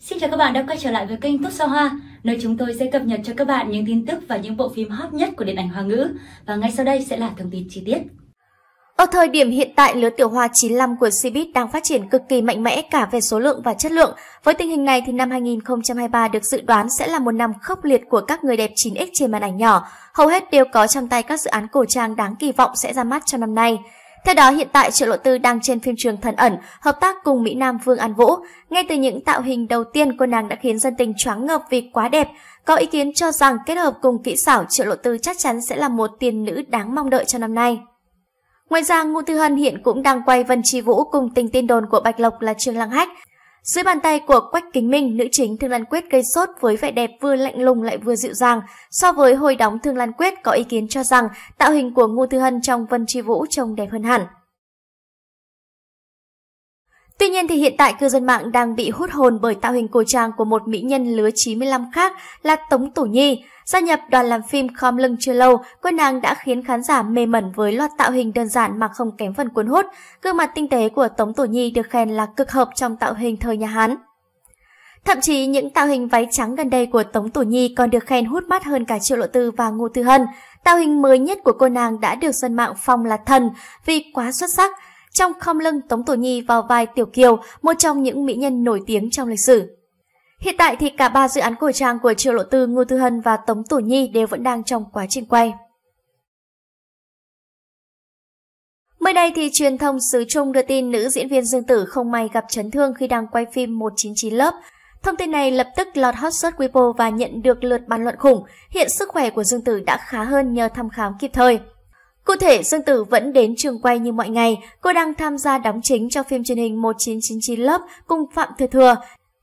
Xin chào các bạn đã quay trở lại với kênh Tốt Sao Hoa, nơi chúng tôi sẽ cập nhật cho các bạn những tin tức và những bộ phim hot nhất của điện ảnh Hoa ngữ. Và ngay sau đây sẽ là thông tin chi tiết. Ở thời điểm hiện tại, lứa tiểu hoa 95 của Cbiz đang phát triển cực kỳ mạnh mẽ cả về số lượng và chất lượng. Với tình hình này thì năm 2023 được dự đoán sẽ là một năm khốc liệt của các người đẹp 9X trên màn ảnh nhỏ. Hầu hết đều có trong tay các dự án cổ trang đáng kỳ vọng sẽ ra mắt trong năm nay. Theo đó, hiện tại Triệu Lộ Tư đang trên phim trường Thần ẩn, hợp tác cùng Mỹ Nam Vương An Vũ. Ngay từ những tạo hình đầu tiên, cô nàng đã khiến dân tình choáng ngợp vì quá đẹp. Có ý kiến cho rằng kết hợp cùng kỹ xảo, Triệu Lộ Tư chắc chắn sẽ là một tiền nữ đáng mong đợi cho năm nay. Ngoài ra, Ngô Tư Hân hiện cũng đang quay Vân Chi Vũ cùng tình tin đồn của Bạch Lộc là Trương Lăng Hách. Dưới bàn tay của Quách Kính Minh, nữ chính Thương Lan Quyết gây sốt với vẻ đẹp vừa lạnh lùng lại vừa dịu dàng. So với hồi đóng Thương Lan Quyết có ý kiến cho rằng tạo hình của Ngô thư Hân trong Vân Chi Vũ trông đẹp hơn hẳn. Tuy nhiên thì hiện tại cư dân mạng đang bị hút hồn bởi tạo hình cổ trang của một mỹ nhân lứa 95 khác là Tống Tổ Nhi. Gia nhập đoàn làm phim khom lưng chưa lâu, cô nàng đã khiến khán giả mê mẩn với loạt tạo hình đơn giản mà không kém phần cuốn hút. Gương mặt tinh tế của Tống Tổ Nhi được khen là cực hợp trong tạo hình thời nhà Hán. Thậm chí những tạo hình váy trắng gần đây của Tống Tổ Nhi còn được khen hút mắt hơn cả Triệu Lộ Tư và Ngô Tư Hân. Tạo hình mới nhất của cô nàng đã được dân mạng phong là thần vì quá xuất sắc, trong khom lưng Tống Tổ Nhi vào vai Tiểu Kiều, một trong những mỹ nhân nổi tiếng trong lịch sử. Hiện tại thì cả ba dự án cổ trang của Triệu Lộ Tư, Ngô Tư Hân và Tống Tổ Nhi đều vẫn đang trong quá trình quay. Mới đây thì truyền thông xứ Trung đưa tin nữ diễn viên Dương Tử không may gặp chấn thương khi đang quay phim 199 lớp. Thông tin này lập tức lọt hot search Weibo và nhận được lượt bàn luận khủng. Hiện sức khỏe của Dương Tử đã khá hơn nhờ thăm khám kịp thời. Cụ thể, Dương Tử vẫn đến trường quay như mọi ngày, cô đang tham gia đóng chính cho phim truyền hình 1999 lớp cùng Phạm Thừa Thừa.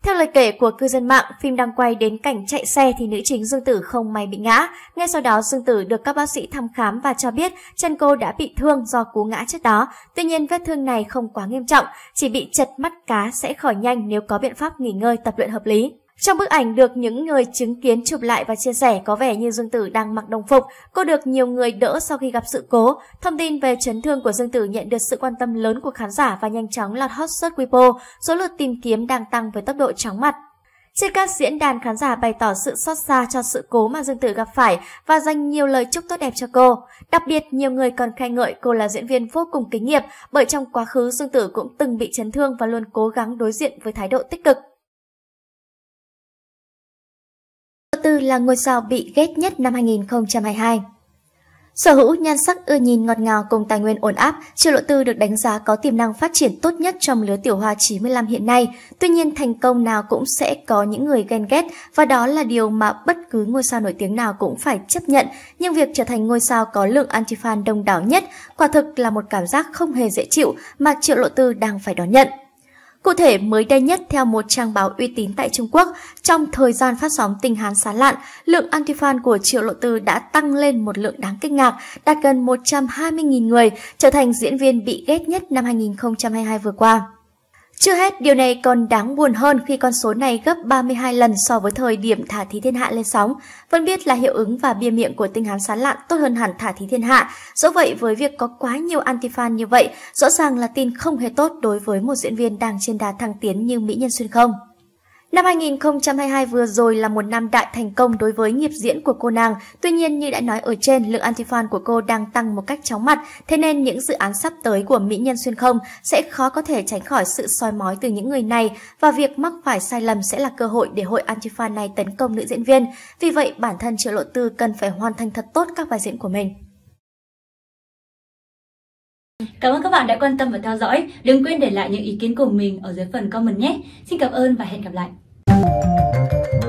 Theo lời kể của cư dân mạng, phim đang quay đến cảnh chạy xe thì nữ chính Dương Tử không may bị ngã. Ngay sau đó Dương Tử được các bác sĩ thăm khám và cho biết chân cô đã bị thương do cú ngã trước đó. Tuy nhiên vết thương này không quá nghiêm trọng, chỉ bị chật mắt cá sẽ khỏi nhanh nếu có biện pháp nghỉ ngơi tập luyện hợp lý. Trong bức ảnh được những người chứng kiến chụp lại và chia sẻ có vẻ như Dương Tử đang mặc đồng phục, cô được nhiều người đỡ sau khi gặp sự cố. Thông tin về chấn thương của Dương Tử nhận được sự quan tâm lớn của khán giả và nhanh chóng lọt hot search Weibo, số lượt tìm kiếm đang tăng với tốc độ chóng mặt. Trên các diễn đàn khán giả bày tỏ sự xót xa cho sự cố mà Dương Tử gặp phải và dành nhiều lời chúc tốt đẹp cho cô. Đặc biệt, nhiều người còn khen ngợi cô là diễn viên vô cùng kinh nghiệp bởi trong quá khứ Dương Tử cũng từng bị chấn thương và luôn cố gắng đối diện với thái độ tích cực. Tư là ngôi sao bị ghét nhất năm 2022. Sở hữu nhan sắc ưa nhìn ngọt ngào cùng tài nguyên ổn áp, Triệu Lộ Tư được đánh giá có tiềm năng phát triển tốt nhất trong lứa tiểu hoa 95 hiện nay. Tuy nhiên thành công nào cũng sẽ có những người ghen ghét và đó là điều mà bất cứ ngôi sao nổi tiếng nào cũng phải chấp nhận. Nhưng việc trở thành ngôi sao có lượng anti-fan đông đảo nhất quả thực là một cảm giác không hề dễ chịu mà Triệu Lộ Tư đang phải đón nhận. Cụ thể, mới đây nhất theo một trang báo uy tín tại Trung Quốc, trong thời gian phát sóng tình hán sán lạn, lượng anti-fan của Triệu Lộ Tư đã tăng lên một lượng đáng kinh ngạc, đạt gần 120.000 người, trở thành diễn viên bị ghét nhất năm 2022 vừa qua. Chưa hết, điều này còn đáng buồn hơn khi con số này gấp 32 lần so với thời điểm Thả Thí Thiên Hạ lên sóng. Vẫn biết là hiệu ứng và bia miệng của tinh hán sán lạn tốt hơn hẳn Thả Thí Thiên Hạ. Dẫu vậy, với việc có quá nhiều anti-fan như vậy, rõ ràng là tin không hề tốt đối với một diễn viên đang trên đà thăng tiến như Mỹ Nhân Xuyên không. Năm 2022 vừa rồi là một năm đại thành công đối với nghiệp diễn của cô nàng. Tuy nhiên như đã nói ở trên, lượng anti-fan của cô đang tăng một cách chóng mặt, thế nên những dự án sắp tới của Mỹ Nhân Xuyên không sẽ khó có thể tránh khỏi sự soi mói từ những người này và việc mắc phải sai lầm sẽ là cơ hội để hội anti-fan này tấn công nữ diễn viên. Vì vậy, bản thân Triệu Lộ Tư cần phải hoàn thành thật tốt các vai diễn của mình. Cảm ơn các bạn đã quan tâm và theo dõi. Đừng quên để lại những ý kiến của mình ở dưới phần comment nhé. Xin cảm ơn và hẹn gặp lại. Thank you.